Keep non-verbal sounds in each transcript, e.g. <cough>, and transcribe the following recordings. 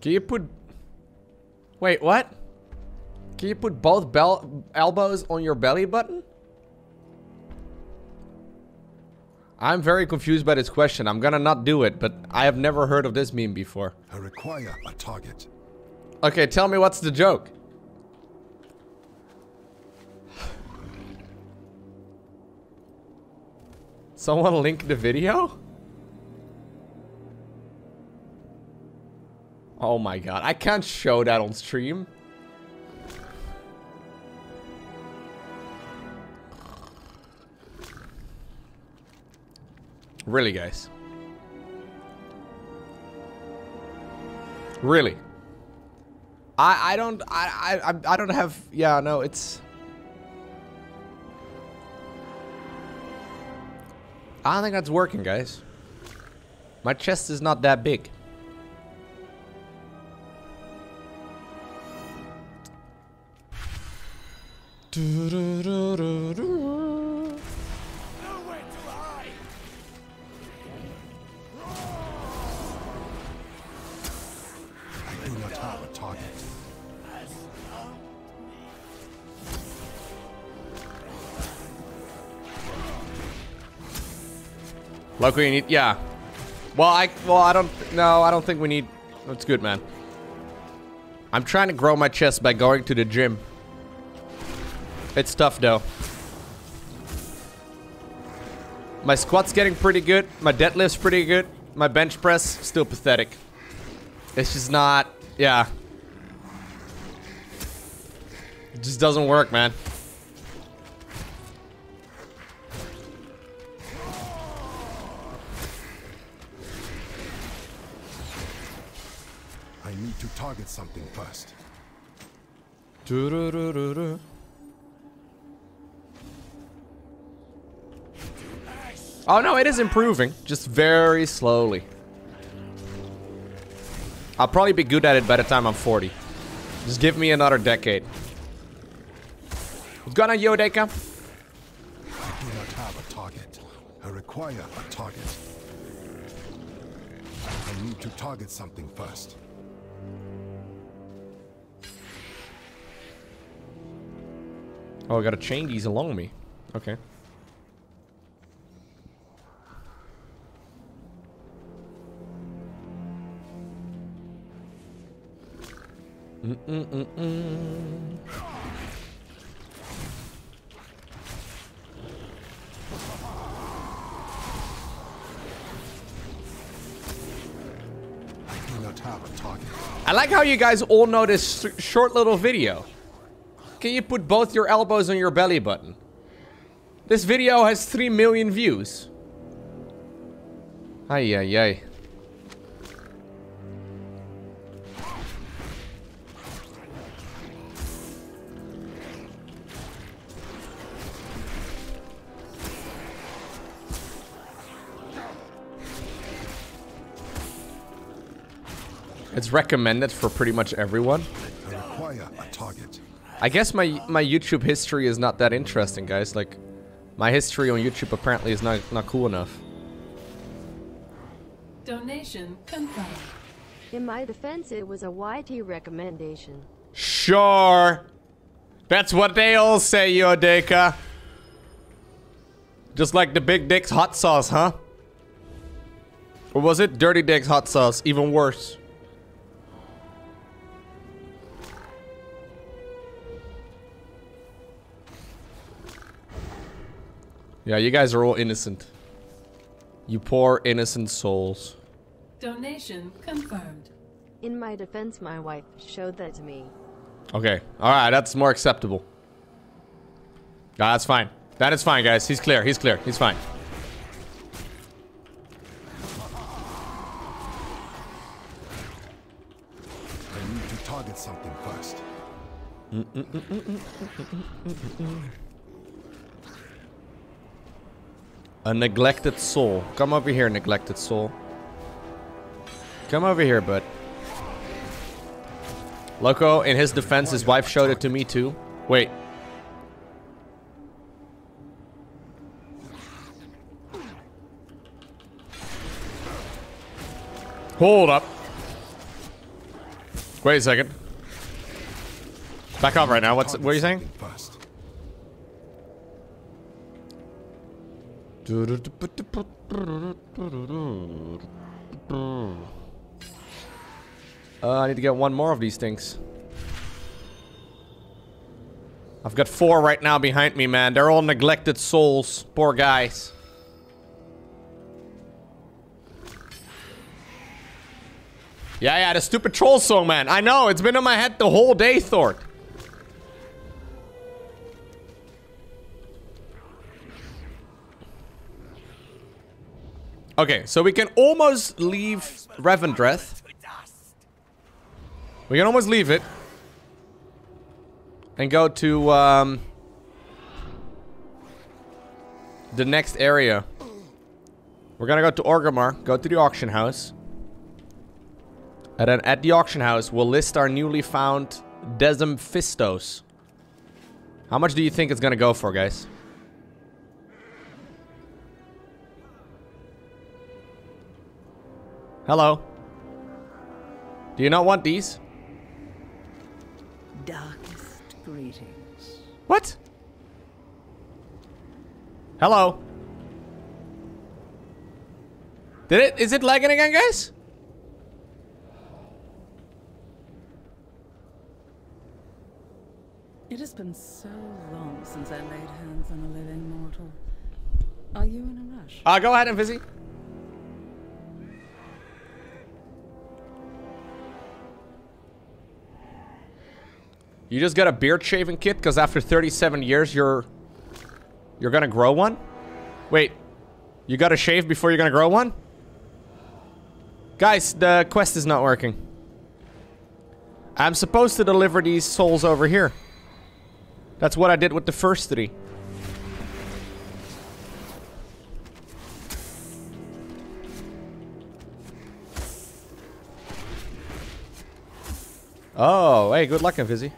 Can you put... Wait, what? Can you put both bell elbows on your belly button? I'm very confused by this question. I'm gonna not do it, but I have never heard of this meme before. I require a target. Okay, tell me what's the joke? <sighs> Someone link the video? Oh my god, I can't show that on stream. Really, guys? Really? I I don't I I I don't have yeah no it's I don't think that's working guys. My chest is not that big. Lowko, you need yeah. Well, I well I don't no I don't think we need. That's good, man. I'm trying to grow my chest by going to the gym. It's tough though. My squat's getting pretty good. My deadlift's pretty good. My bench press still pathetic. It's just not. Yeah. It just doesn't work, man. I need to target something first. Oh no, it is improving, just very slowly. I'll probably be good at it by the time I'm 40. Just give me another decade. What's going on, Yodeka? I do not have a target. I require a target. I need to target something first. Oh, I got a chain these along me. Okay. Have a target. I like how you guys all know this short little video. Can you put both your elbows on your belly button? This video has 3 million views. Ay, ay, ay. Recommended for pretty much everyone. I require a target. I guess my my YouTube history is not that interesting, guys. Like, my history on YouTube apparently is not not cool enough. Donation confirmed. In my defense, it was a YT recommendation. Sure, that's what they all say, Yodeka. Just like the big dick's hot sauce, huh? Or was it dirty dick's hot sauce? Even worse. Yeah, you guys are all innocent. You poor innocent souls. Donation confirmed. In my defense, my wife showed that to me. Okay, alright, that's more acceptable. Ah, that's fine. That is fine, guys. He's clear, he's clear, he's fine. I need to target something first. A neglected soul. Come over here, neglected soul. Come over here, bud. Lowko, in his defense, his wife showed it to me too. Wait. Hold up. Wait a second. Back off right now. What's what are you saying? Uh, I need to get one more of these things. I've got four right now behind me, man. They're all neglected souls. Poor guys. Yeah, yeah, the stupid troll song, man. I know, it's been in my head the whole day, Thort. Okay, so we can almost leave Revendreth. We can almost leave it. And go to, um... The next area. We're gonna go to Orgrimmar, go to the auction house. And then at the auction house, we'll list our newly found Desm Fistos. How much do you think it's gonna go for, guys? Hello? Do you not want these? Darkest greetings. What? Hello? Did it? Is it lagging again, guys? It has been so long since I laid hands on a living mortal. Are you in a rush? Uh, go ahead and Vizzy. You just got a beard shaving kit because after 37 years you're you're gonna grow one? Wait, you gotta shave before you're gonna grow one? Guys, the quest is not working. I'm supposed to deliver these souls over here. That's what I did with the first three. Oh, hey, good luck, Fizzy.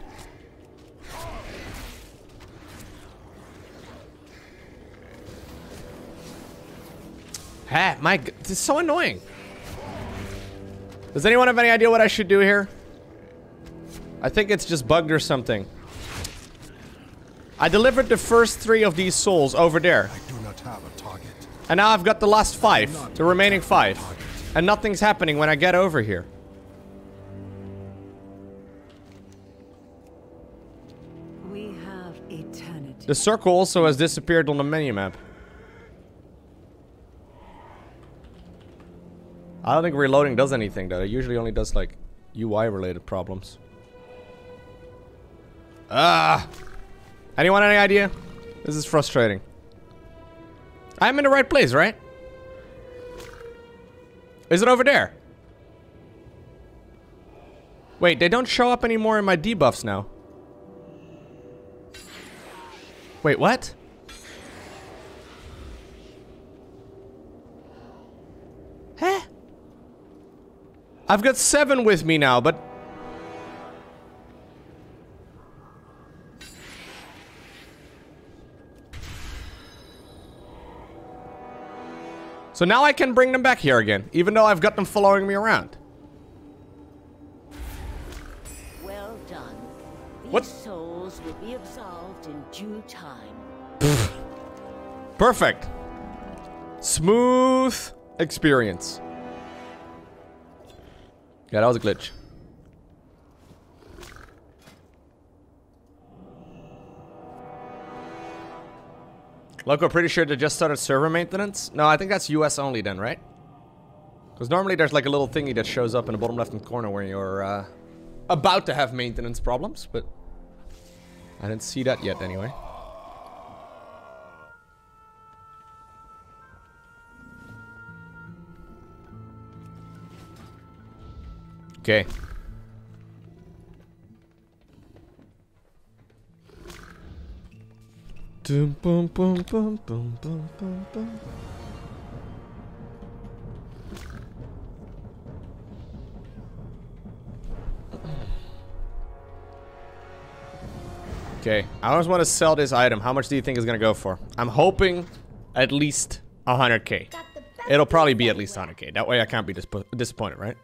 Ha, my, g- this is so annoying. Does anyone have any idea what I should do here? I think it's just bugged or something. I delivered the first three of these souls over there. I do not have a target. And now I've got the last five. The remaining five. And nothing's happening when I get over here. We have eternity. The circle also has disappeared on the minimap. I don't think reloading does anything though. It usually only does like UI related problems. Ah! Anyone any idea? This is frustrating. I'm in the right place, right? Is it over there? Wait, they don't show up anymore in my debuffs now. Wait, what? Huh? I've got seven with me now, but... So now I can bring them back here again, even though I've got them following me around. Well done. These What? souls will be absolved in due time. Perfect. Smooth experience. Yeah, that was a glitch. Lowko, pretty sure they just started server maintenance? No, I think that's US only then, right? Because normally there's like a little thingy that shows up in the bottom left-hand corner where you're uh, about to have maintenance problems, but I didn't see that yet anyway. Okay. Dum, bum, bum, bum, bum, bum, bum, bum. Okay, I just want to sell this item. How much do you think it's gonna go for? I'm hoping at least 100k. It'll probably be at least 100k. That way I can't be dispo- disappointed, right?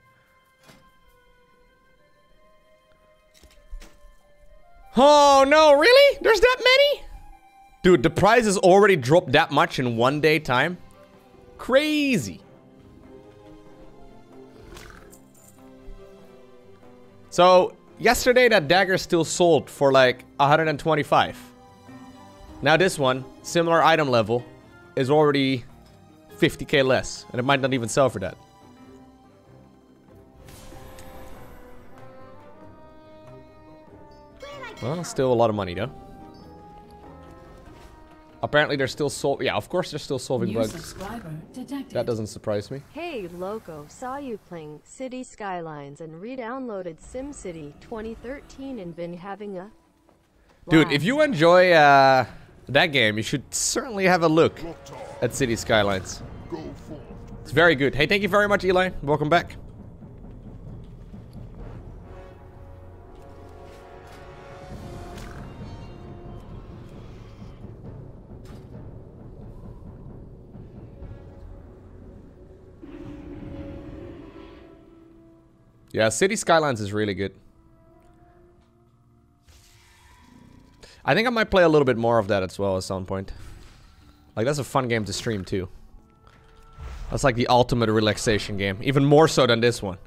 Oh no, really? There's that many? Dude, the price has already dropped that much in one day time? Crazy. So, yesterday that dagger still sold for like 125. Now this one, similar item level, is already 50k less. And it might not even sell for that. Well, still a lot of money though. Apparently they're still sol- yeah, of course they're still solving New bugs. That doesn't surprise me. Hey, Lowko, saw you playing City Skylines and re-downloaded SimCity 2013 and been having a Dude, if you enjoy uh, that game, you should certainly have a look at City Skylines. It's very good. Hey, thank you very much, Eli. Welcome back. Yeah, City Skylines is really good. I think I might play a little bit more of that as well at some point. Like, that's a fun game to stream too. That's like the ultimate relaxation game. Even more so than this one.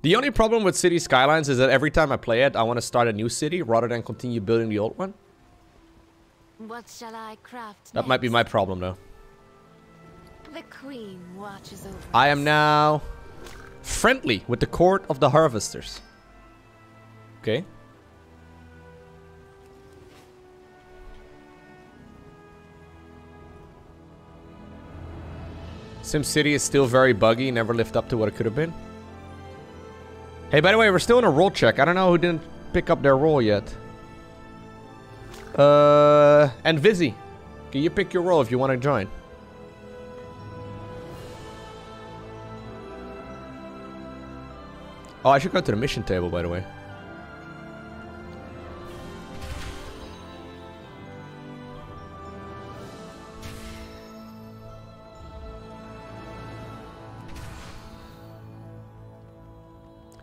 The only problem with City Skylines is that every time I play it, I want to start a new city rather than continue building the old one. What shall I craft That might be my problem though. The queen watches over. I am now friendly with the court of the harvesters. Okay. SimCity is still very buggy, never lived up to what it could have been. Hey, by the way, we're still in a roll check. I don't know who didn't pick up their roll yet. Uh, and Vizzy, can you pick your roll if you want to join? Oh, I should go to the mission table, by the way.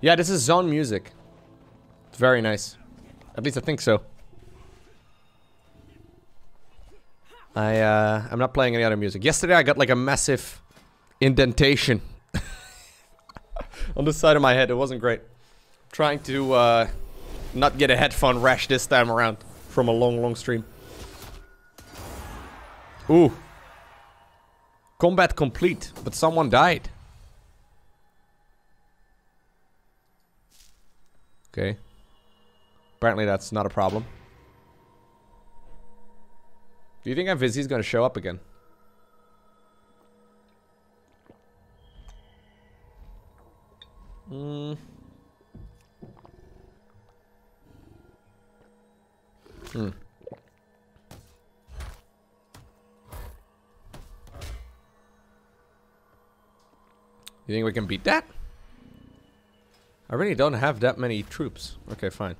Yeah, this is zone music. It's very nice. At least I think so. I, uh, I'm not playing any other music. Yesterday I got like a massive indentation <laughs> on the side of my head. It wasn't great. Trying to uh, not get a headphone rash this time around from a long, long stream. Ooh. Combat complete, but someone died. Okay. Apparently that's not a problem. Do you think Avizzi's gonna show up again? Hmm. You think we can beat that? I really don't have that many troops. Okay, fine.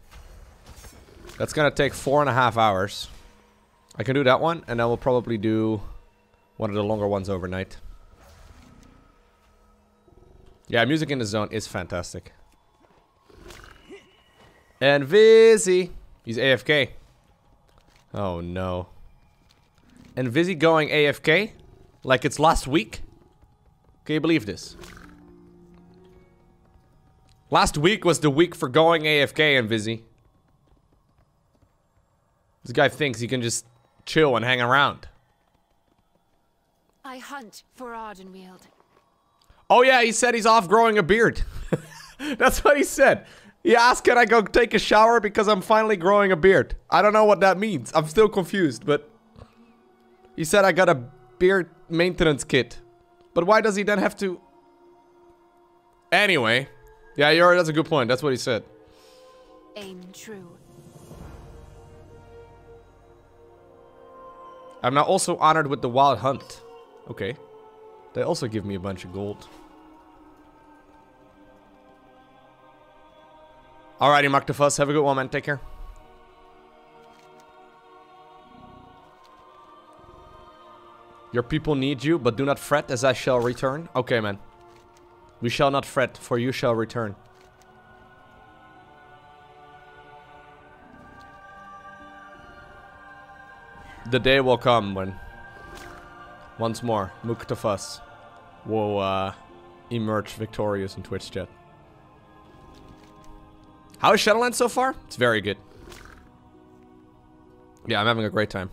That's gonna take four and a half hours. I can do that one, and then we'll probably do one of the longer ones overnight. Yeah, music in the zone is fantastic. And Vizzy. He's AFK. Oh no. And Vizzy going AFK? Like it's last week? Can you believe this? Last week was the week for going AFK and Vizzy. This guy thinks he can just chill and hang around. I hunt for Ardenweald. Oh yeah, he said he's off growing a beard. <laughs> That's what he said. He asked, can I go take a shower because I'm finally growing a beard. I don't know what that means. I'm still confused, but... He said I got a beard maintenance kit. But why does he then have to... Anyway. Yeah, you're, that's a good point. That's what he said. Aim true. I'm now also honored with the Wild Hunt. Okay. They also give me a bunch of gold. Alrighty, Muktafus. Have a good one, man. Take care. Your people need you, but do not fret as I shall return. Okay, man. We shall not fret, for you shall return. The day will come when... Once more, Muktafas will uh, emerge victorious in Twitch chat. How is Shadowlands so far? It's very good. Yeah, I'm having a great time.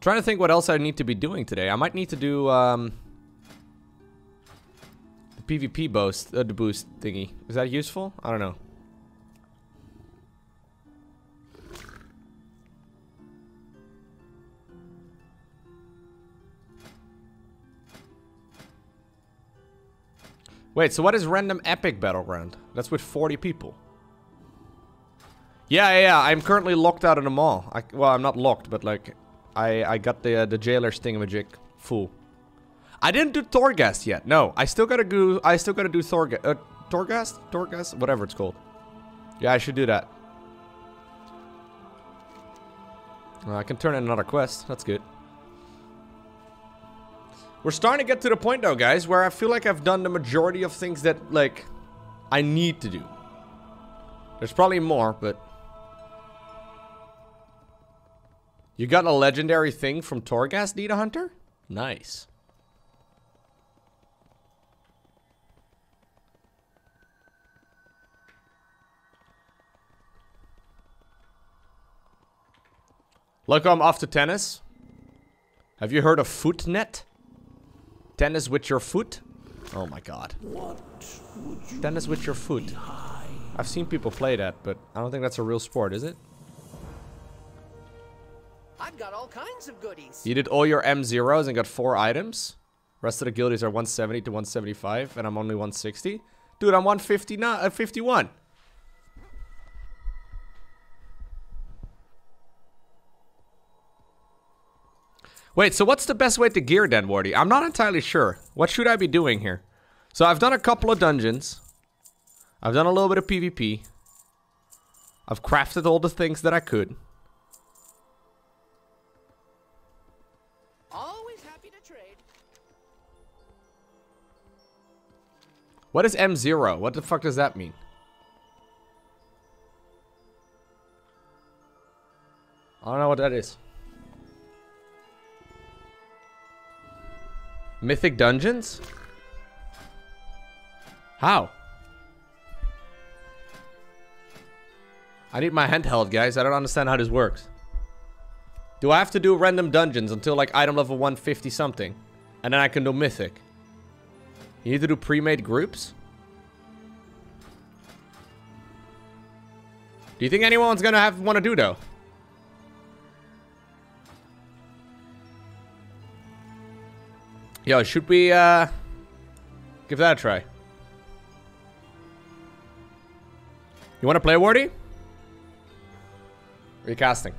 Trying to think what else I need to be doing today. I might need to do um, the PvP boost, uh, the boost thingy. Is that useful? I don't know. Wait, so what is random epic battleground? That's with 40 people. Yeah, yeah, yeah. I'm currently locked out of the mall. I, well, I'm not locked, but like, I I got the uh, the jailer's thingamajig full. I didn't do Torghast yet. No, I still gotta do. I still gotta do Thorga, uh, Torghast, Torghast, whatever it's called. Yeah, I should do that. Uh, I can turn in another quest. That's good. We're starting to get to the point though, guys, where I feel like I've done the majority of things that like I need to do. There's probably more, but You got a legendary thing from Torghast, Nita Hunter? Nice. Look, I'm off to tennis. Have you heard of Footnet? Tennis with your foot? Oh my god. Tennis with your foot. I've seen people play that, but I don't think that's a real sport, is it? I've got all kinds of goodies. You did all your M0s and got four items? Rest of the guildies are 170 to 175, and I'm only 160? Dude, I'm 159, uh, 51. Wait, so what's the best way to gear then, Wardy? I'm not entirely sure. What should I be doing here? So I've done a couple of dungeons. I've done a little bit of PvP. I've crafted all the things that I could. Always happy to trade. What is M0? What the fuck does that mean? I don't know what that is. Mythic Dungeons? How? I need my handheld, guys. I don't understand how this works. Do I have to do random dungeons until like item level 150 something? And then I can do mythic? You need to do pre-made groups? Do you think anyone's gonna have want to do though? Yo, should we uh give that a try? You want to play Wardy? Recasting.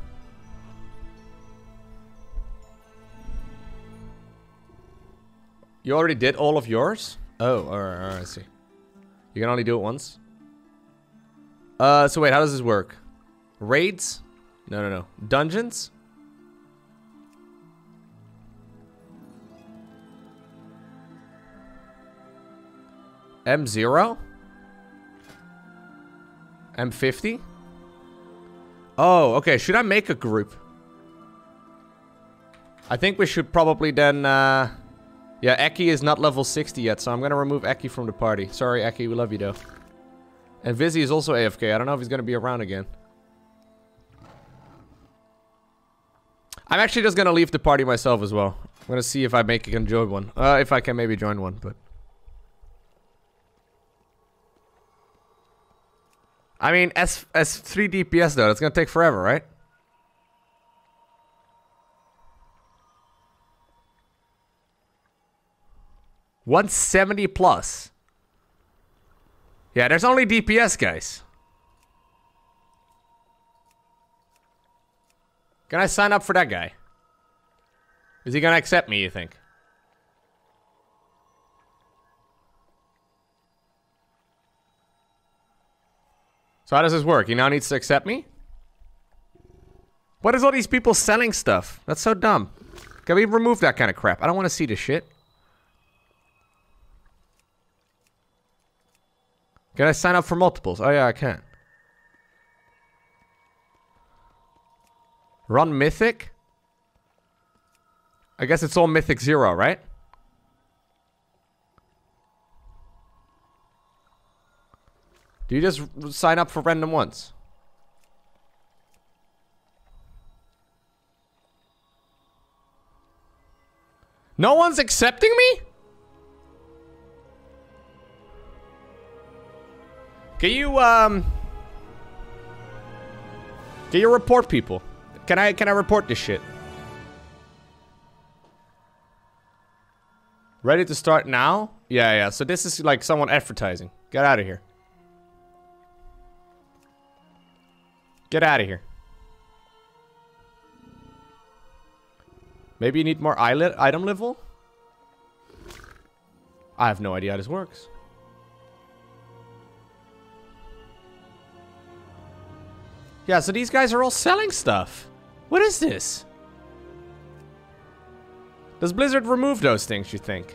You already did all of yours? Oh, alright, alright, I see. You can only do it once? Uh, so wait, how does this work? Raids? No, no, no. Dungeons? M0? M50? Oh, okay. Should I make a group? I think we should probably then, uh... Yeah, Eki is not level 60 yet, so I'm gonna remove Eki from the party. Sorry, Eki, we love you though. And Vizzy is also AFK. I don't know if he's gonna be around again. I'm actually just gonna leave the party myself as well. I'm gonna see if I make can join one. Uh, if I can maybe join one, but... I mean, as as 3 DPS though, it's gonna take forever, right? One seventy plus. Yeah, there's only DPS guys. Can I sign up for that guy? Is he gonna accept me? You think? So how does this work? He now needs to accept me? What is all these people selling stuff? That's so dumb. Can we remove that kind of crap? I don't want to see this shit. Can I sign up for multiples? Oh yeah, I can. Run Mythic? I guess it's all Mythic Zero, right? Do you just sign up for random ones? No one's accepting me? Can you, um... Can you report people? Can I, can I report this shit? Ready to start now? Yeah, yeah. So this is like someone advertising. Get out of here. Get out of here. Maybe you need more item level? I have no idea how this works. Yeah, so these guys are all selling stuff. What is this? Does Blizzard remove those things, you think?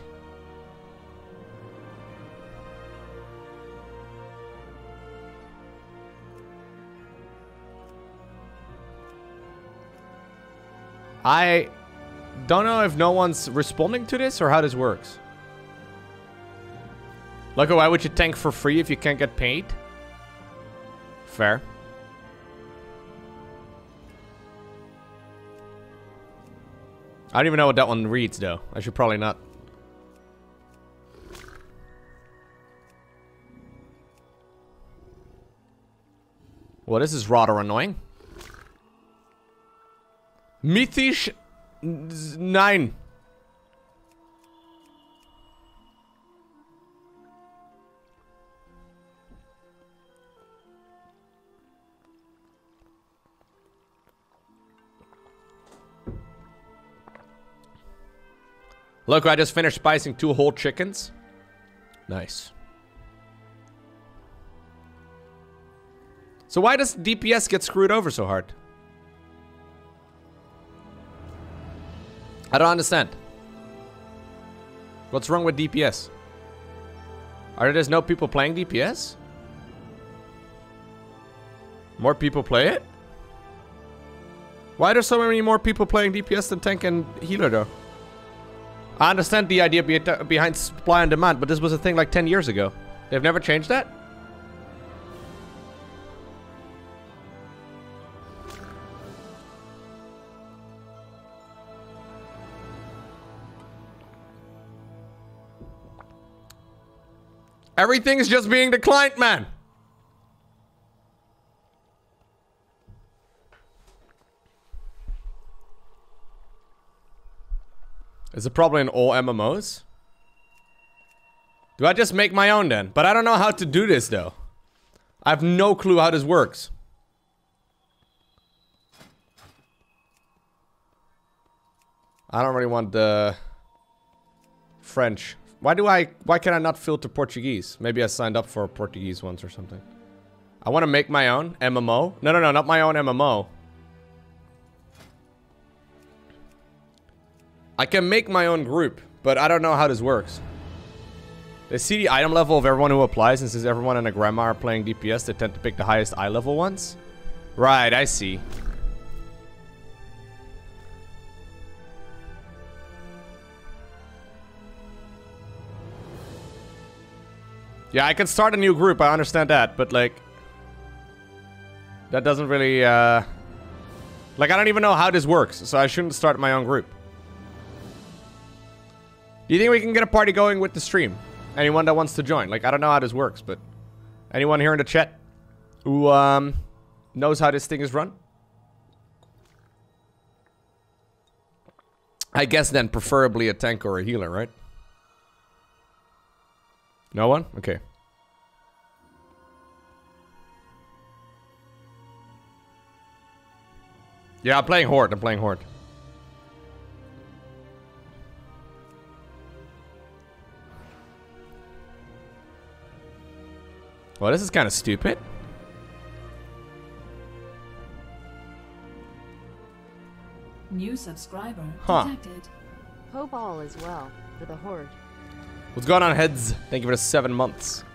I don't know if no one's responding to this or how this works. Look, why would you tank for free if you can't get paid? Fair. I don't even know what that one reads, though. I should probably not. Well, this is rather annoying. Mythisch 9. Look, I just finished spicing two whole chickens. Nice. So why does DPS get screwed over so hard? I don't understand. What's wrong with DPS? Are there no people playing DPS? More people play it? Why are there so many more people playing DPS than tank and healer though? I understand the idea be behind supply and demand, but this was a thing like 10 years ago. They've never changed that? Everything's just being declined, man. Is it probably in all MMOs? Do I just make my own then? But I don't know how to do this though. I have no clue how this works. I don't really want the French. Why do I, why can I not filter Portuguese? Maybe I signed up for Portuguese once or something. I want to make my own MMO. No, no, no, not my own MMO. I can make my own group, but I don't know how this works. They see the item level of everyone who applies, and since everyone and a grandma are playing DPS, they tend to pick the highest eye level ones. Right, I see. Yeah, I can start a new group, I understand that, but like... That doesn't really, uh... Like, I don't even know how this works, so I shouldn't start my own group. Do you think we can get a party going with the stream? Anyone that wants to join? Like, I don't know how this works, but... Anyone here in the chat who, um... Knows how this thing is run? I guess then preferably a tank or a healer, right? No one? Okay. Yeah, I'm playing Horde. I'm playing Horde. Well, this is kind of stupid. New subscriber Huh. detected. all is well, for the Horde. What's going on, heads? Thank you for the seven months.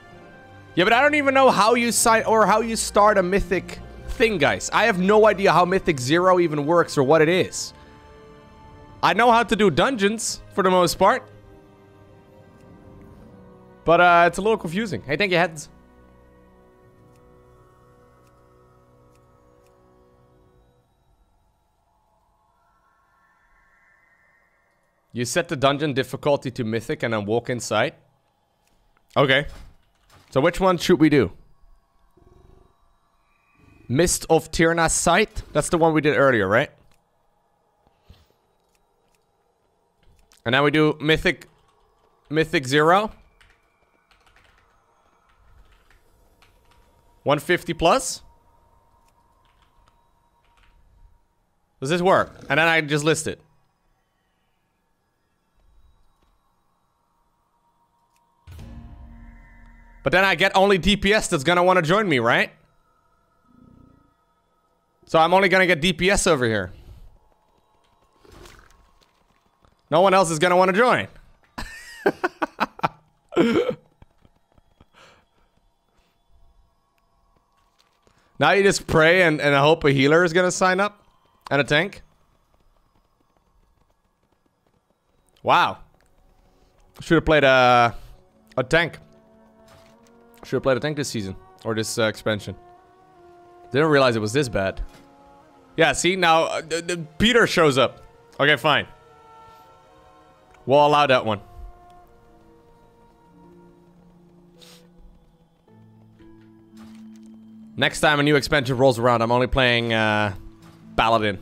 Yeah, but I don't even know how you sign or how you start a mythic thing, guys. I have no idea how Mythic Zero even works or what it is. I know how to do dungeons, for the most part. But uh, it's a little confusing. Hey, thank you, heads. You set the dungeon difficulty to mythic and then walk inside. Okay. So which one should we do? Mist of Tirna Scithe? That's the one we did earlier, right? And now we do Mythic... Mythic Zero. 150 plus? Does this work? And then I just list it. But then I get only DPS that's gonna want to join me, right? So I'm only gonna get DPS over here. No one else is gonna want to join. <laughs> now you just pray and, and hope a healer is gonna sign up? And a tank? Wow. Should have played a, a tank. Should have played a tank this season. Or this uh, expansion. Didn't realize it was this bad. Yeah, see, now uh, Peter shows up. Okay, fine. We'll allow that one. Next time a new expansion rolls around, I'm only playing uh, Paladin.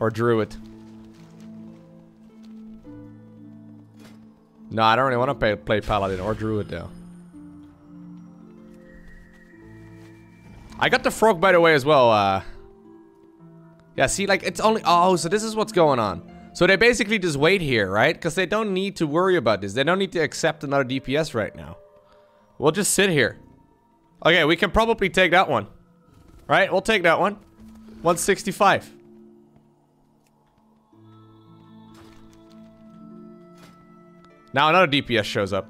Or Druid. No, I don't really want to play, play Paladin or Druid though. I got the frog by the way as well. Uh, yeah, see, like it's only oh, so this is what's going on. So they basically just wait here, right? Because they don't need to worry about this. They don't need to accept another DPS right now. We'll just sit here. Okay, we can probably take that one. Right? We'll take that one. 165. Now another DPS shows up.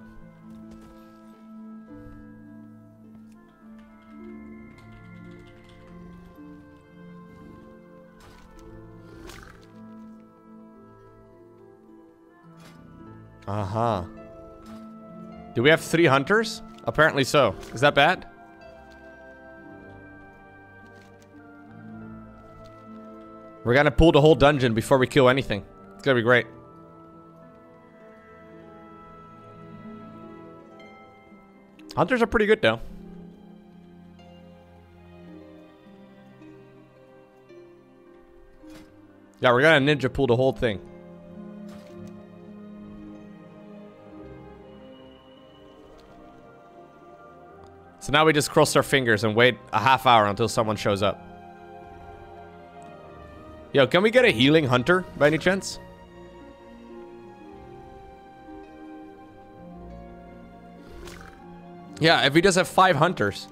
Uh-huh. Do we have three hunters? Apparently so. Is that bad? We're gonna pull the whole dungeon before we kill anything. It's gonna be great. Hunters are pretty good though. Yeah, we're gonna ninja pull the whole thing. So now we just cross our fingers and wait a half hour until someone shows up. Yo, can we get a healing hunter by any chance? Yeah, if we just have five hunters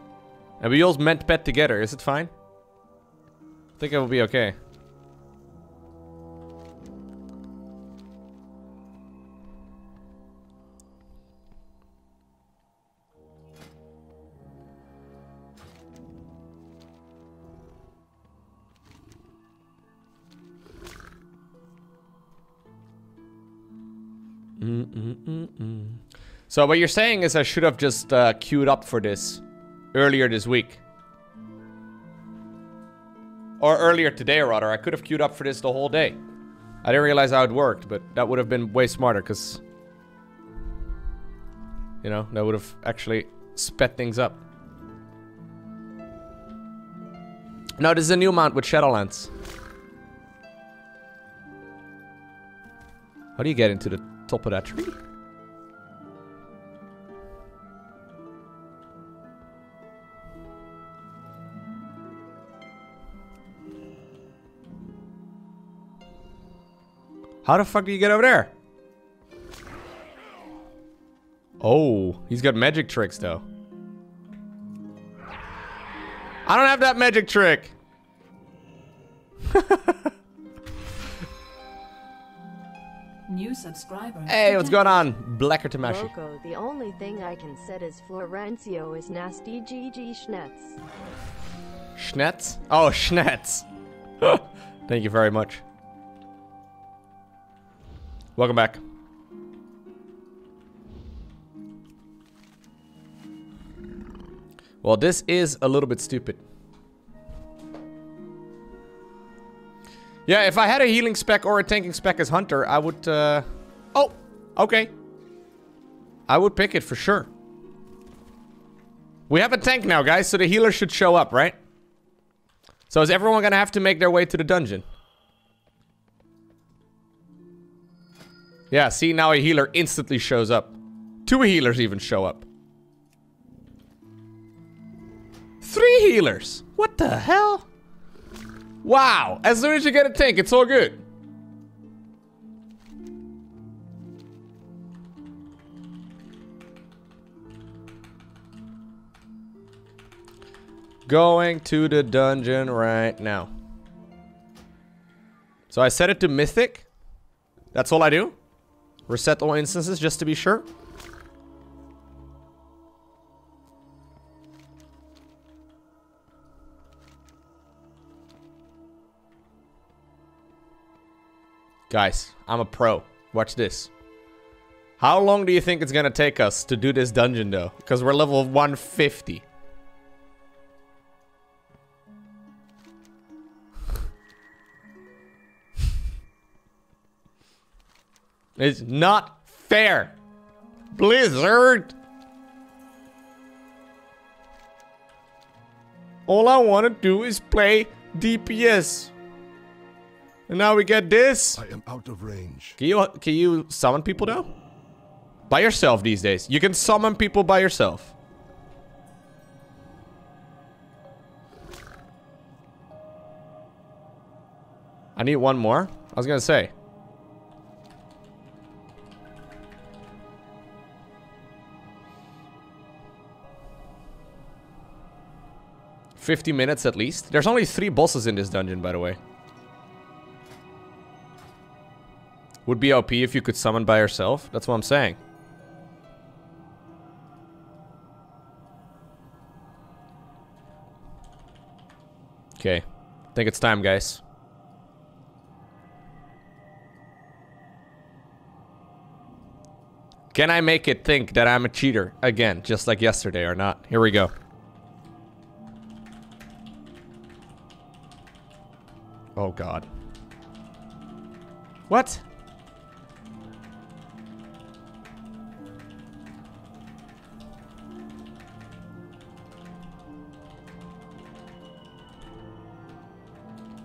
and we all mend pet together, is it fine? I think it will be okay. Mm -mm -mm -mm. So what you're saying is I should have just uh, queued up for this earlier this week. Or earlier today, rather. I could have queued up for this the whole day. I didn't realize how it worked, but that would have been way smarter, because... You know, that would have actually sped things up. No, this is a new mount with Shadowlands. How do you get into the top of that tree? How the fuck do you get over there? Oh, he's got magic tricks though. I don't have that magic trick. <laughs> New subscriber. Hey, what's going on? Blacker Tamashi. Lowko, the only thing I can set is Florencio is nasty GG Schnetz. Schnetz? Oh, Schnetz. <laughs> Thank you very much. Welcome back. Well, this is a little bit stupid. Yeah, if I had a healing spec or a tanking spec as Hunter, I would, uh... Oh, okay. I would pick it for sure. We have a tank now, guys, so the healer should show up, right? So is everyone gonna have to make their way to the dungeon? Yeah, see, now a healer instantly shows up. Two healers even show up. Three healers! What the hell? Wow, as soon as you get a tank, it's all good. Going to the dungeon right now. So I set it to mythic. That's all I do. Reset all instances just to be sure. Guys, I'm a pro. Watch this. How long do you think it's gonna take us to do this dungeon though? Because we're level 150. It's not fair. Blizzard. All I want to do is play DPS. And now we get this. I am out of range. Can you can you summon people now? By yourself these days. You can summon people by yourself. I need one more. I was gonna say. Fifty minutes at least. There's only three bosses in this dungeon, by the way. Would be OP if you could summon by yourself. That's what I'm saying. Okay. I think it's time, guys. Can I make it think that I'm a cheater again, just like yesterday or not? Here we go. Oh god. What?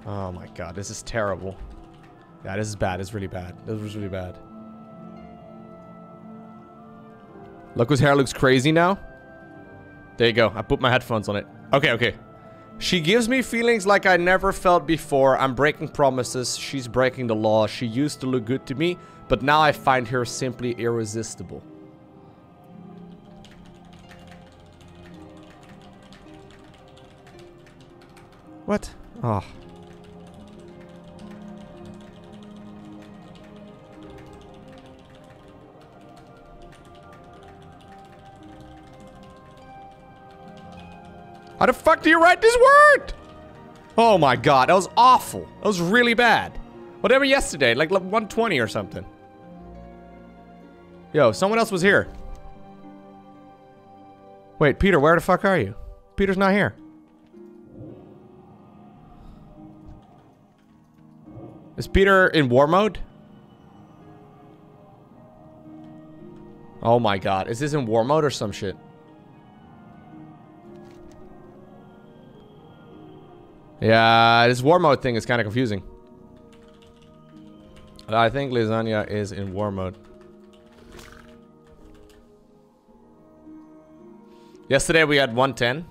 Oh my god, this is terrible. Yeah, this is bad. It's really bad. This was really bad. Look whose hair looks crazy now. There you go. I put my headphones on it. Okay, okay. She gives me feelings like I never felt before. I'm breaking promises. She's breaking the law. She used to look good to me, but now I find her simply irresistible. What? Oh. How the fuck do you write this word? Oh my god, that was awful. That was really bad. Whatever yesterday, like 120 or something. Yo, someone else was here. Wait, Peter, where the fuck are you? Peter's not here. Is Peter in war mode? Oh my god, is this in war mode or some shit? Yeah, this war mode thing is kind of confusing. I think lasagna is in war mode. Yesterday we had 110.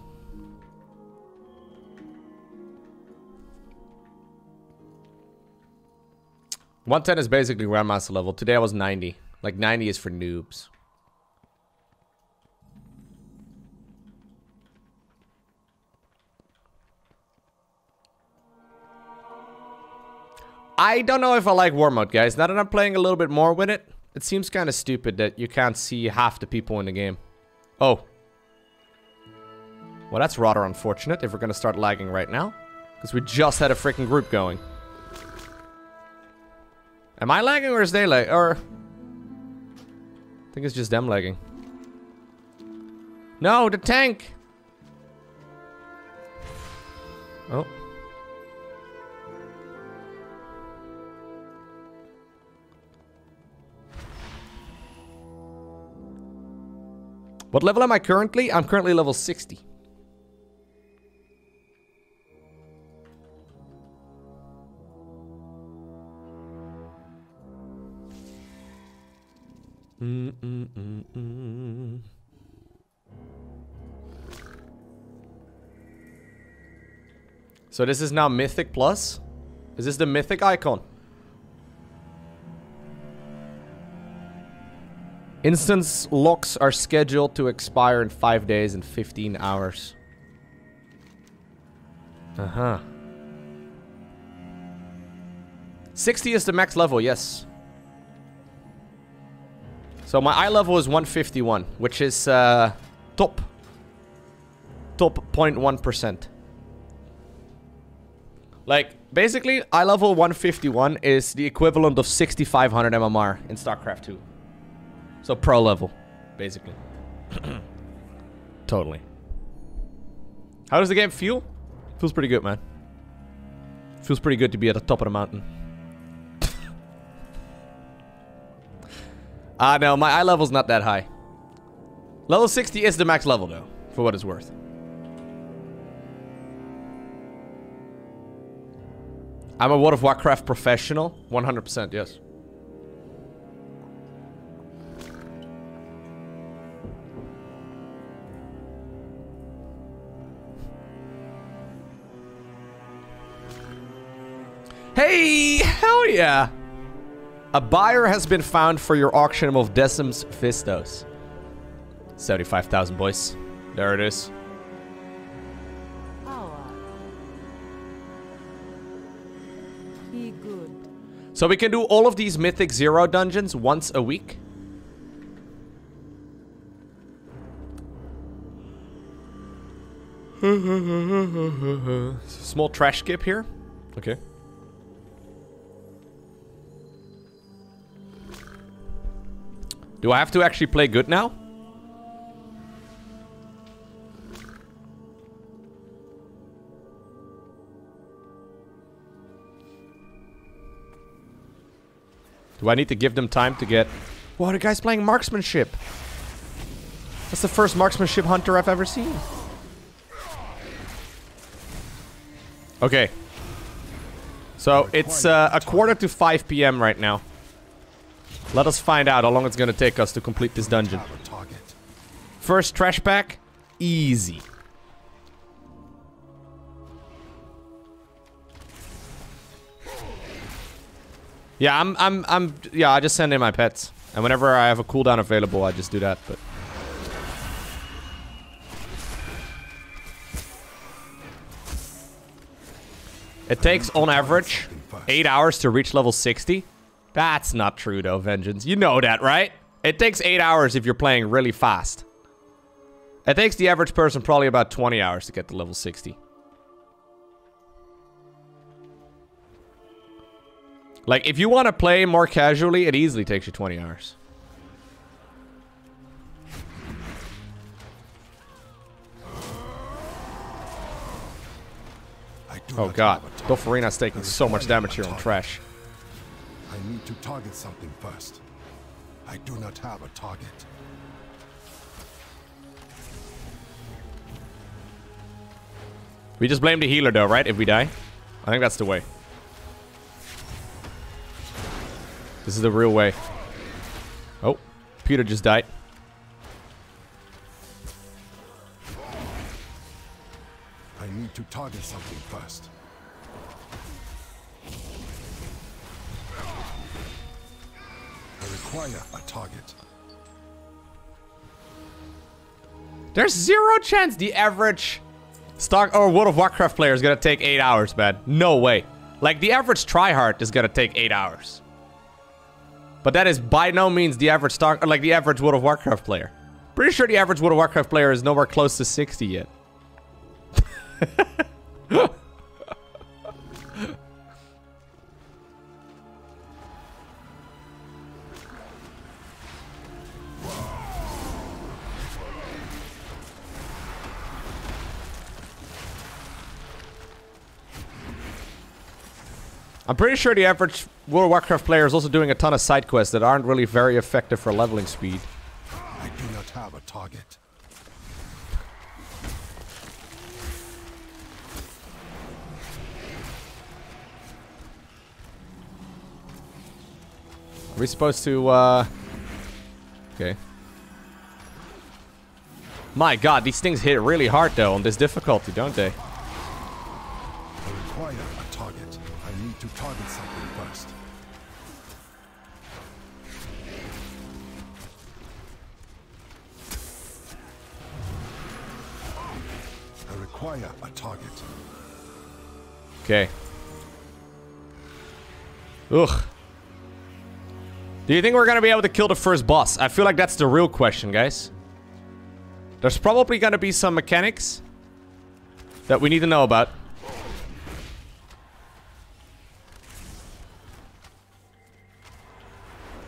One ten is basically grandmaster level. Today I was 90. Like 90 is for noobs. I don't know if I like war mode, guys. Now that I'm playing a little bit more with it, it seems kind of stupid that you can't see half the people in the game. Oh. Well, that's rather unfortunate if we're gonna start lagging right now. Because we just had a freaking group going. Am I lagging or is they lag? Or... I think it's just them lagging. No, the tank! Oh. What level am I currently? I'm currently level 60. Mm -mm -mm -mm. So this is now Mythic Plus? Is this the Mythic icon? Instance locks are scheduled to expire in 5 days and 15 hours. Uh-huh. 60 is the max level, yes. So my eye level is 151, which is uh, top. Top 0.1%. Like, basically, eye level 151 is the equivalent of 6500 MMR in StarCraft 2. So pro level, basically. <clears throat> totally. How does the game feel? Feels pretty good, man. Feels pretty good to be at the top of the mountain. <laughs> Ah, uh, no, my eye level's not that high. Level 60 is the max level, though, for what it's worth. I'm a World of Warcraft professional. 100%, yes. Hey, hell yeah. A buyer has been found for your auction of Decim's Fistos. 75,000 boys. There it is. So we can do all of these Mythic Zero dungeons once a week. <laughs> Small trash skip here. Okay. Do I have to actually play good now? Do I need to give them time to get... Wow, the guy's playing marksmanship. That's the first marksmanship hunter I've ever seen. Okay. So, it's uh, a quarter to 5 p.m. right now. Let us find out how long it's gonna take us to complete this dungeon. First trash pack, easy. Yeah, I'm, I'm, I'm, yeah, I just send in my pets. And whenever I have a cooldown available, I just do that, but... It takes, on average, 8 hours to reach level 60. That's not true, though, Vengeance. You know that, right? It takes 8 hours if you're playing really fast. It takes the average person probably about 20 hours to get to level 60. Like, if you want to play more casually, it easily takes you 20 hours. Oh god, Dolpharina's taking so much damage here on trash. Need to target something first. I do not have a target. We just blame the healer though, right? If we die? I think that's the way. This is the real way. Oh, Peter just died. I need to target something first. I require a target. There's zero chance the average Stock or World of Warcraft player is gonna take eight hours, man. No way. Like the average tryhard is gonna take eight hours. But that is by no means the average or like the average World of Warcraft player. Pretty sure the average World of Warcraft player is nowhere close to 60 yet. <laughs> I'm pretty sure the average World of Warcraft player is also doing a ton of side quests that aren't really very effective for leveling speed. I do not have a target. Are we supposed to, uh... Okay. My god, these things hit really hard though on this difficulty, don't they? I require a target. Okay. Ugh. Do you think we're gonna be able to kill the first boss? I feel like that's the real question, guys. There's probably gonna be some mechanics that we need to know about.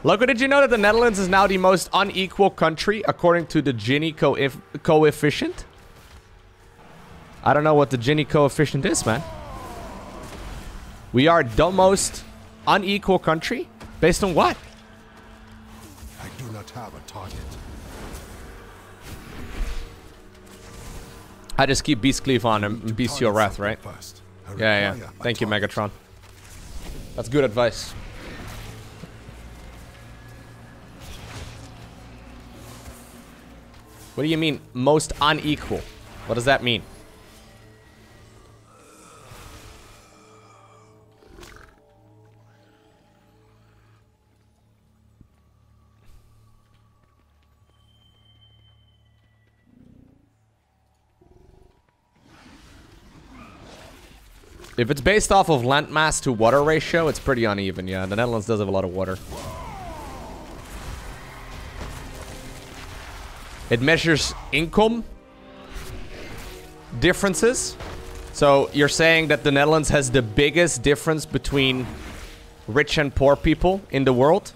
Lowko, did you know that the Netherlands is now the most unequal country according to the Gini coef coefficient? I don't know what the Gini coefficient is, man. We are the most unequal country? Based on what? I do not have a target. I just keep Beast Cleave on and Bestial Wrath, right? First. Yeah, yeah. Thank you. Megatron. That's good advice. What do you mean, most unequal? What does that mean? If it's based off of land mass to water ratio, it's pretty uneven, yeah. The Netherlands does have a lot of water. It measures income differences. So you're saying that the Netherlands has the biggest difference between rich and poor people in the world?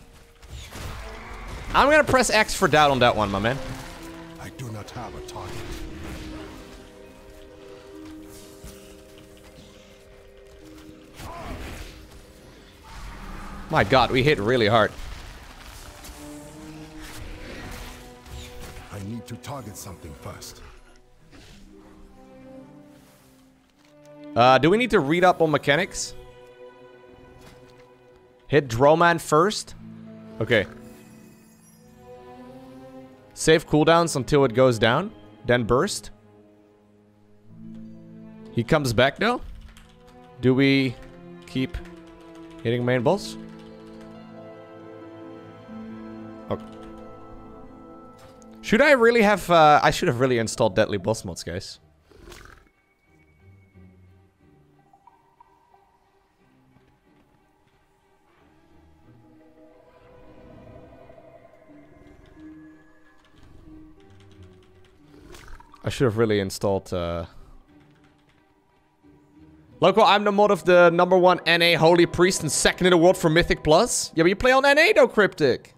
I'm gonna press X for doubt on that one, my man. I do not have a target. My god, we hit really hard. I need to target something first. Uh, do we need to read up on mechanics? Hit Droman first? Okay. Save cooldowns until it goes down. Then burst. He comes back though? Do we keep hitting main boss? Should I really have... Uh, I should have really installed Deadly Boss mods, guys. I should have really installed, uh... Lowko, I'm the mod of the number one NA Holy Priest and second in the world for Mythic Plus. Yeah, but you play on NA though, Cryptic.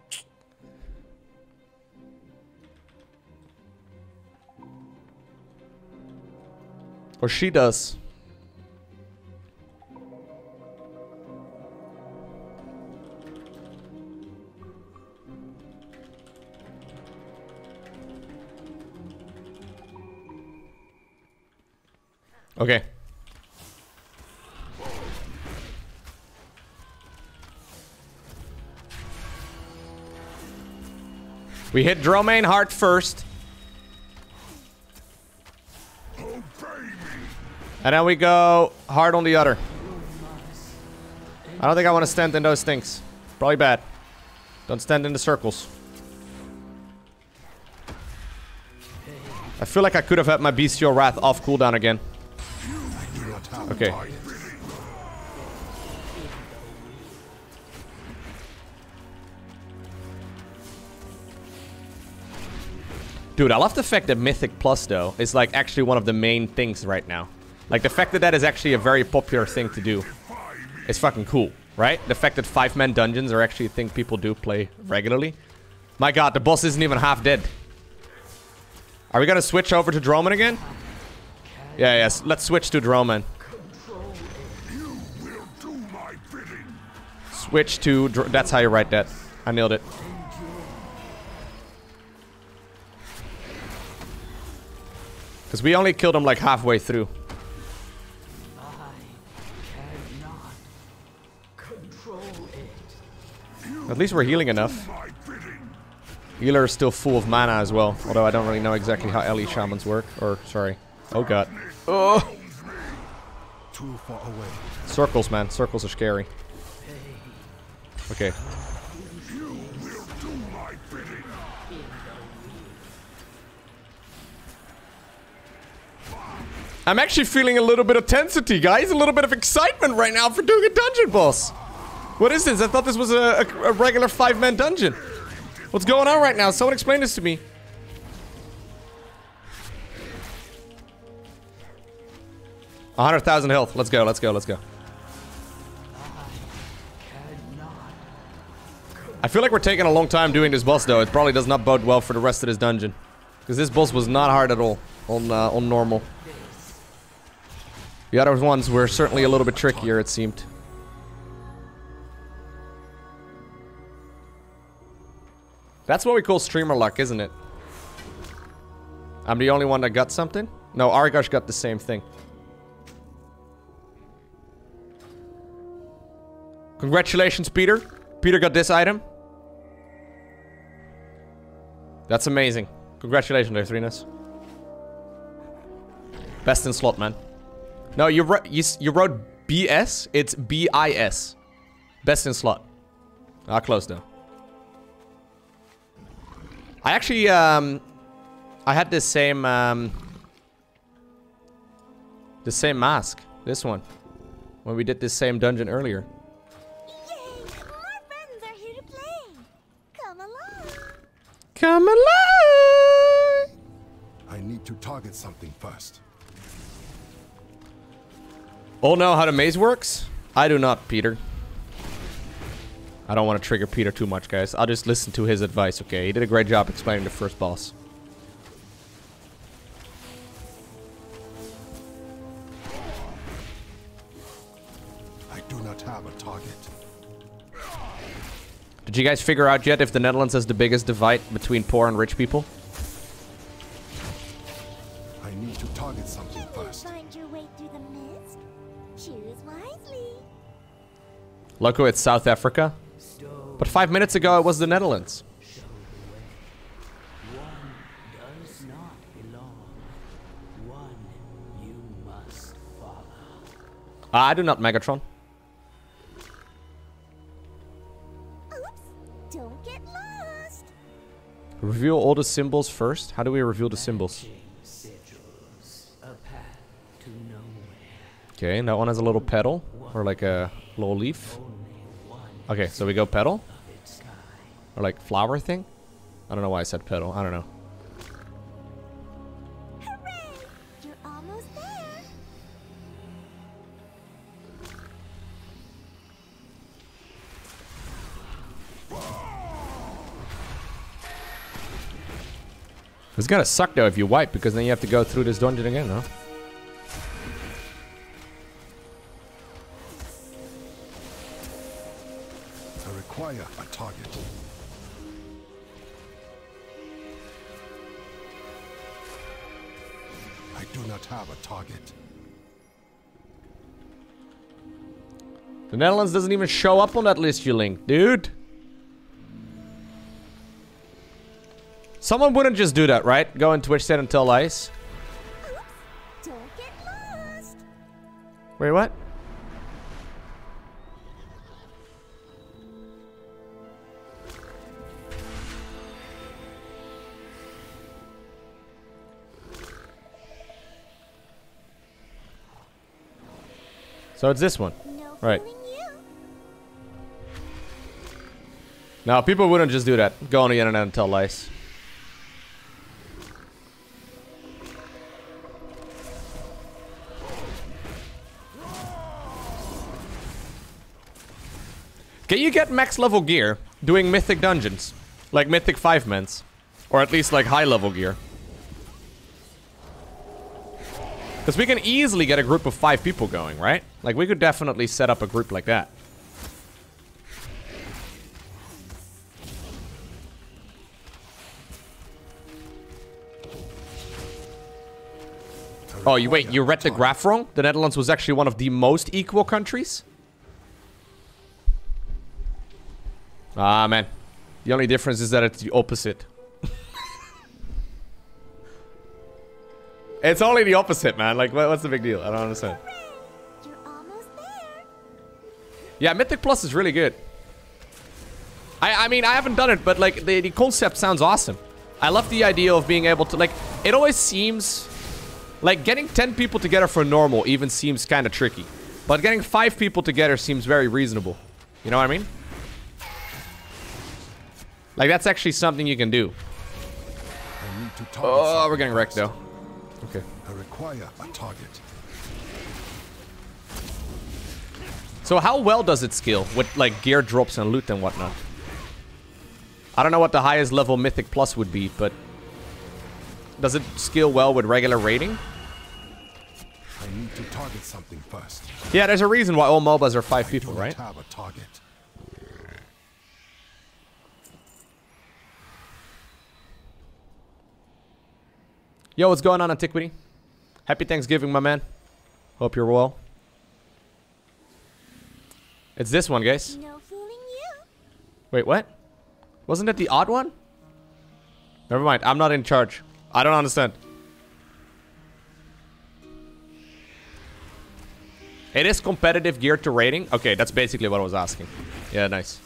Or she does. Okay. We hit Droman hard first. And then we go hard on the udder. I don't think I want to stand in those things. Probably bad. Don't stand in the circles. I feel like I could have had my Bestial Wrath off cooldown again. Okay. Dude, I love the fact that Mythic Plus, though, is like actually one of the main things right now. Like the fact that that is actually a very popular thing to do is fucking cool, right? The fact that five-man dungeons are actually a thing people do play regularly. My god, the boss isn't even half dead. Are we gonna switch over to Droman again? Yeah, yes. Let's switch to Droman. Switch to... Dr that's how you write that. I nailed it. Because we only killed him like halfway through. At least we're healing enough. Healer is still full of mana as well. Although I don't really know exactly how LE shamans work. Or, sorry. Oh god. Oh! Too far away. Circles, man. Circles are scary. Okay. I'm actually feeling a little bit of tensity, guys. A little bit of excitement right now for doing a dungeon boss. What is this? I thought this was a, a, a regular five-man dungeon. What's going on right now? Someone explain this to me. Hundred thousand health. Let's go. Let's go. Let's go. I feel like we're taking a long time doing this boss, though. It probably does not bode well for the rest of this dungeon. Because this boss was not hard at all on uh, on normal. The other ones were certainly a little bit trickier, it seemed. That's what we call streamer luck, isn't it? I'm the only one that got something? No, Argosh got the same thing. Congratulations, Peter. Peter got this item. That's amazing. Congratulations, Arthrinas. Best in slot, man. No, you, you, you wrote BS. It's B-I-S. Best in slot. Ah, close though. I actually, um... I had this same, um... The same mask. This one. When we did this same dungeon earlier. Yay! More friends are here to play. Come along. Come along! I need to target something first. All know how the maze works? I do not, Peter. I don't want to trigger Peter too much, guys. I'll just listen to his advice, okay? He did a great job explaining the first boss. I do not have a target. Did you guys figure out yet if the Netherlands has the biggest divide between poor and rich people? I need to target something You first. find your way through the mist. Choose wisely. Lowko, it's South Africa. But five minutes ago, it was the Netherlands. does not belong. One you must follow. Ah, I do not, Megatron. Oops! Don't get lost. Reveal all the symbols first? How do we reveal the symbols? Sigils, a path to nowhere. Okay, and that one has a little petal. Or like a little leaf. Okay, so we go pedal? Or like flower thing? I don't know why I said pedal. I don't know. Hooray! You're almost there. It's gonna suck though if you wipe, because then you have to go through this dungeon again, no? The Netherlands doesn't even show up on that list you linked, dude. Someone wouldn't just do that, right? Go on Twitch set and tell lies. Don't get lost. Wait, what? So it's this one. No Right. Now people wouldn't just do that. Go on the internet and tell lies. Can you get max level gear doing mythic dungeons? Like mythic 5 ments. Or at least like high level gear. Because we can easily get a group of 5 people going, right? Like we could definitely set up a group like that. Oh, you wait, you read the graph wrong? The Netherlands was actually one of the most equal countries? Ah, man. The only difference is that it's the opposite. <laughs> it's only the opposite, man. Like, what's the big deal? I don't understand. You're almost there. Yeah, Mythic Plus is really good. I, I mean, I haven't done it, but, like, the, the concept sounds awesome. I love the idea of being able to, like, it always seems... Like, getting 10 people together for normal even seems kind of tricky. But getting 5 people together seems very reasonable. You know what I mean? Like, that's actually something you can do. I need to Oh, we're getting wrecked, though. Okay. I require a target. So how well does it scale with, like, gear drops and loot and whatnot? I don't know what the highest level Mythic Plus would be, but... Does it scale well with regular raiding? I need to target something first. Yeah, there's a reason why all MOBAs are 5 people, right? have a target. Yo, what's going on, Antiquity? Happy Thanksgiving, my man. Hope you're well. It's this one, guys. No fooling you. Wait, what? Wasn't it the odd one? Never mind. I'm not in charge. I don't understand. It is competitive geared to rating? Okay, that's basically what I was asking. Yeah, nice.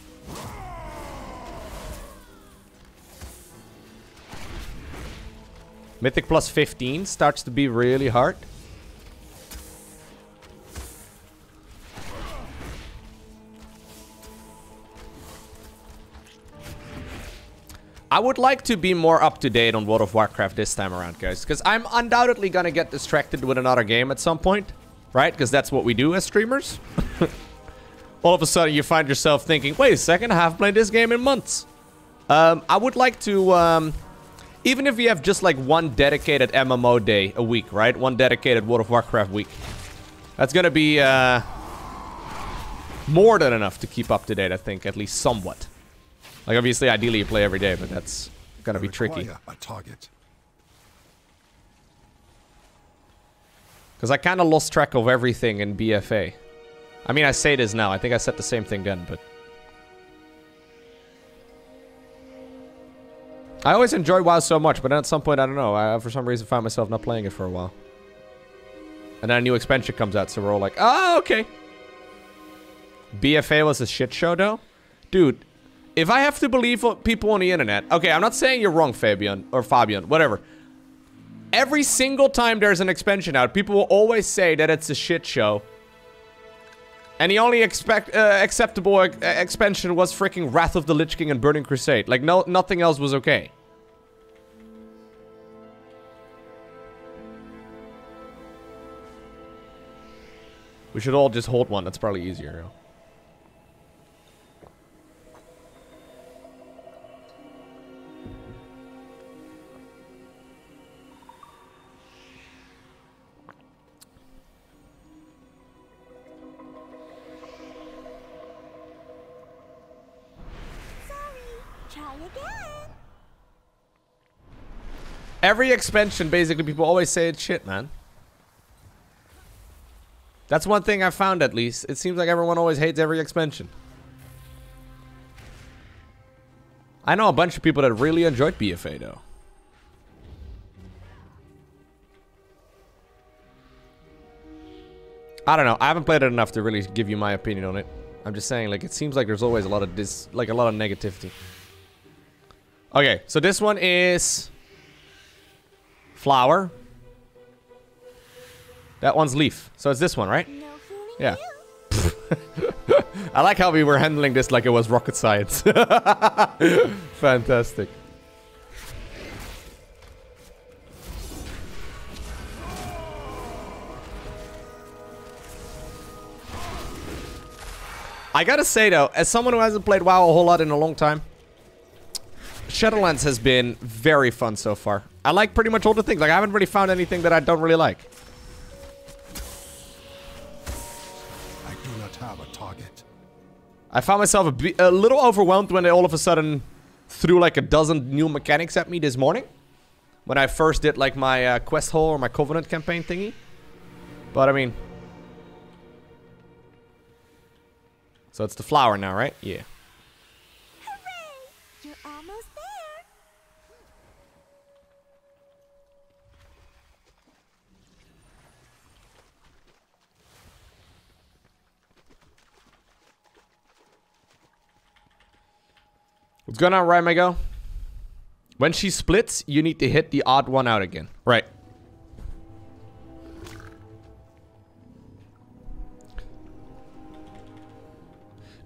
Mythic plus 15 starts to be really hard. I would like to be more up to date on World of Warcraft this time around, guys. Because I'm undoubtedly going to get distracted with another game at some point. Right? Because that's what we do as streamers. <laughs> All of a sudden, you find yourself thinking, wait a second, I haven't played this game in months. Um, I would like to... Um, even if you have just like one dedicated MMO day a week, right? One dedicated World of Warcraft week. That's going to be uh, more than enough to keep up to date, I think. At least somewhat. Like, obviously, ideally you play every day, but that's gonna be tricky. a target. Because I kind of lost track of everything in BFA. I mean, I say this now. I think I said the same thing then, but... I always enjoy WoW so much, but then at some point, I don't know. I, for some reason, find myself not playing it for a while. And then a new expansion comes out, so we're all like, oh, okay. BFA was a shit show, though? Dude, if I have to believe what people on the internet... Okay, I'm not saying you're wrong, Fabian, or Fabian, whatever. Every single time there's an expansion out, people will always say that it's a shit show. And the only expect, uh, acceptable ex expansion was freaking Wrath of the Lich King and Burning Crusade. Like, no, nothing else was okay. We should all just hold one. That's probably easier. Every expansion, basically, people always say it's shit, man. That's one thing I found, at least. It seems like everyone always hates every expansion. I know a bunch of people that really enjoyed BFA, though. I don't know. I haven't played it enough to really give you my opinion on it. I'm just saying, like, it seems like there's always a lot of dis... Like, a lot of negativity. Okay, so this one is... Flower. That one's leaf. So it's this one, right? Yeah. <laughs> I like how we were handling this like it was rocket science. <laughs> Fantastic. I gotta say though, as someone who hasn't played WoW a whole lot in a long time, Shadowlands has been very fun so far. I like pretty much all the things. Like I haven't really found anything that I don't really like. I do not have a target. I found myself a, a little overwhelmed when they all of a sudden threw like a dozen new mechanics at me this morning. When I first did like my uh, quest hole or my covenant campaign thingy. But I mean... So it's the flower now, right? Yeah. Hooray! You're almost there. What's going on, right, Mego? When she splits, you need to hit the odd one out again. Right.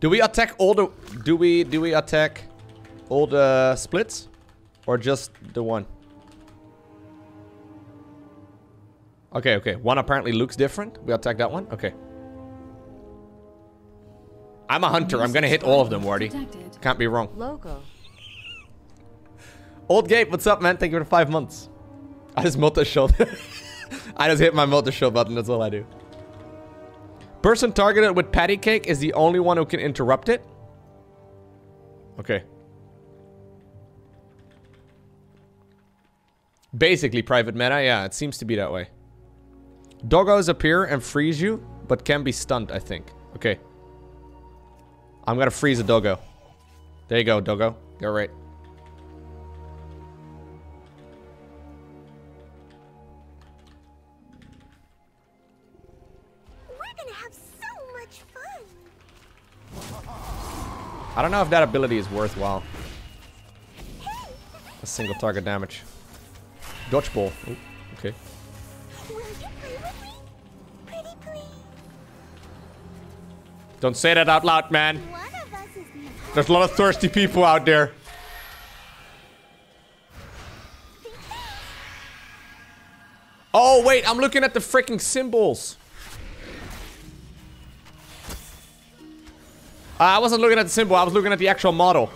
Do we attack all the... Do we... Do we attack all the splits? Or just the one? Okay, okay. One apparently looks different. We attack that one? Okay. I'm a hunter. I'm gonna hit all of them, Wardy. Can't be wrong. Logo. Old Gabe, what's up, man? Thank you for five months. I just multi shot. <laughs> I just hit my multi shot button. That's all I do. Person targeted with patty cake is the only one who can interrupt it. Okay. Basically, private meta. Yeah, it seems to be that way. Doggos appear and freeze you, but can be stunned, I think. Okay. I'm gonna freeze a doggo. There you go, doggo. Go right. We're gonna have so much fun. I don't know if that ability is worthwhile. A single target damage. Dodgeball. Ooh, okay. Don't say that out loud, man. One of us is not. There's a lot of thirsty people out there. Oh, wait, I'm looking at the freaking symbols. Uh, I wasn't looking at the symbol, I was looking at the actual model.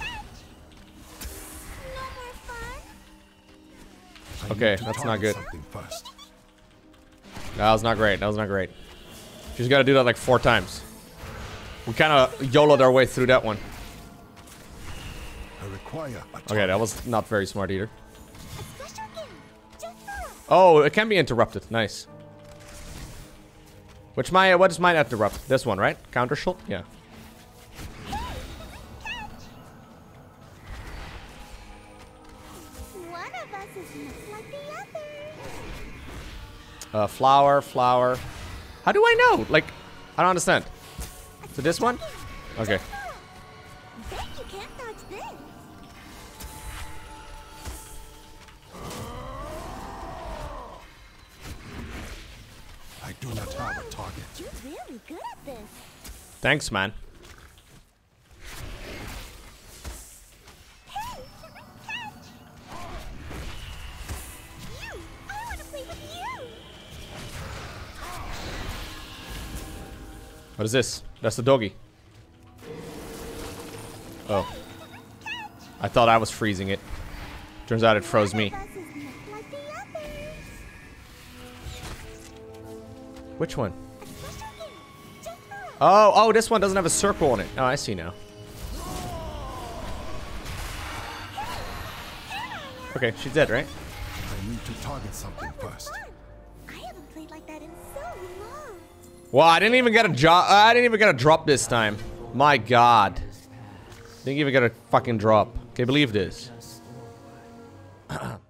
No more fun. I Okay, that's not good. That was not great, that was not great. She's gotta do that like four times. We kind of YOLO'd our way through that one. I require a target. Okay, that was not very smart either. A special game. Just for us. Oh, it can be interrupted. Nice. Which my what is mine interrupt? This one, right? Counter shot? Yeah. One of us is not like. Uh, flower, flower. How do I know? Like, I don't understand. So this one? Okay. Bet you can't dodge this. I do not have a target. You're really good at this. Thanks, man. What is this? That's the doggy. Oh. I thought I was freezing it. Turns out it froze me. Which one? Oh, oh, this one doesn't have a circle on it. Oh, I see now. Okay, she's dead, right? I need to target something first. Well, I didn't even get a job. I didn't even get a drop this time. My God. Didn't even get a fucking drop. Okay, believe this. <clears throat>